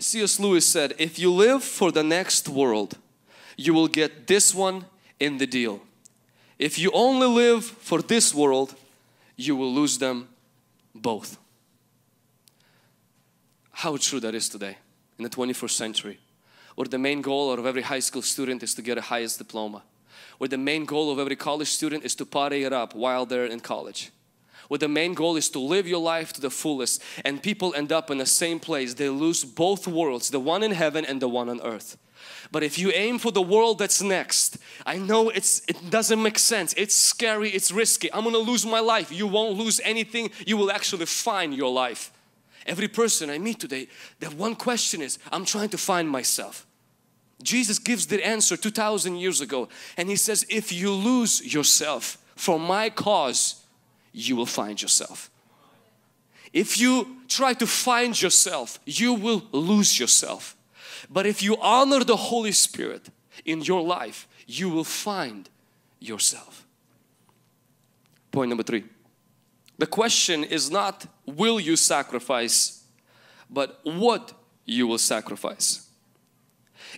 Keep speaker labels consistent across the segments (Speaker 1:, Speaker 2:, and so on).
Speaker 1: C.S. Lewis said, if you live for the next world, you will get this one in the deal. If you only live for this world, you will lose them both. How true that is today in the 21st century, where the main goal of every high school student is to get a highest diploma, where the main goal of every college student is to party it up while they're in college where the main goal is to live your life to the fullest. And people end up in the same place. They lose both worlds the one in heaven and the one on earth. But if you aim for the world that's next I know it's it doesn't make sense. It's scary. It's risky. I'm gonna lose my life. You won't lose anything. You will actually find your life. Every person I meet today that one question is I'm trying to find myself. Jesus gives the answer 2000 years ago and he says if you lose yourself for my cause you will find yourself. If you try to find yourself, you will lose yourself. But if you honor the Holy Spirit in your life, you will find yourself. Point number three. The question is not will you sacrifice, but what you will sacrifice.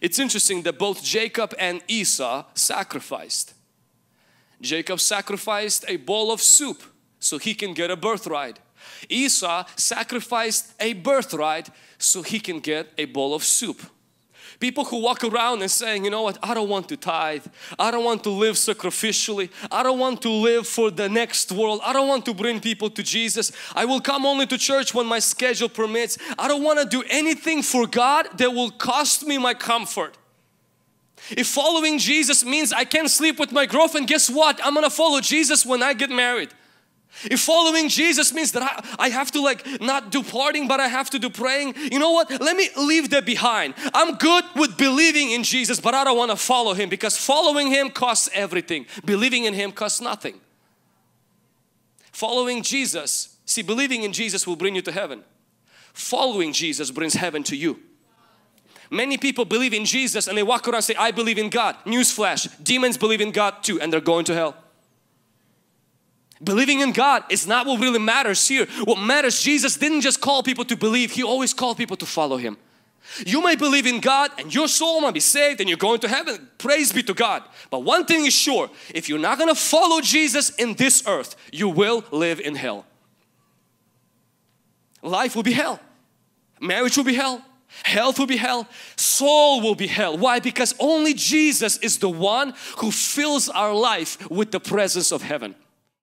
Speaker 1: It's interesting that both Jacob and Esau sacrificed. Jacob sacrificed a bowl of soup so he can get a birthright. Esau sacrificed a birthright so he can get a bowl of soup. People who walk around and saying, you know what, I don't want to tithe. I don't want to live sacrificially. I don't want to live for the next world. I don't want to bring people to Jesus. I will come only to church when my schedule permits. I don't want to do anything for God that will cost me my comfort. If following Jesus means I can't sleep with my girlfriend, guess what? I'm gonna follow Jesus when I get married. If following Jesus means that I, I have to like not do partying but I have to do praying, you know what? Let me leave that behind. I'm good with believing in Jesus but I don't want to follow Him because following Him costs everything. Believing in Him costs nothing. Following Jesus, see believing in Jesus will bring you to heaven. Following Jesus brings heaven to you. Many people believe in Jesus and they walk around and say, I believe in God. Newsflash, demons believe in God too and they're going to hell. Believing in God is not what really matters here. What matters, Jesus didn't just call people to believe, He always called people to follow Him. You may believe in God and your soul might be saved and you're going to heaven. Praise be to God. But one thing is sure, if you're not going to follow Jesus in this earth, you will live in hell. Life will be hell. Marriage will be hell. Health will be hell. Soul will be hell. Why? Because only Jesus is the one who fills our life with the presence of heaven.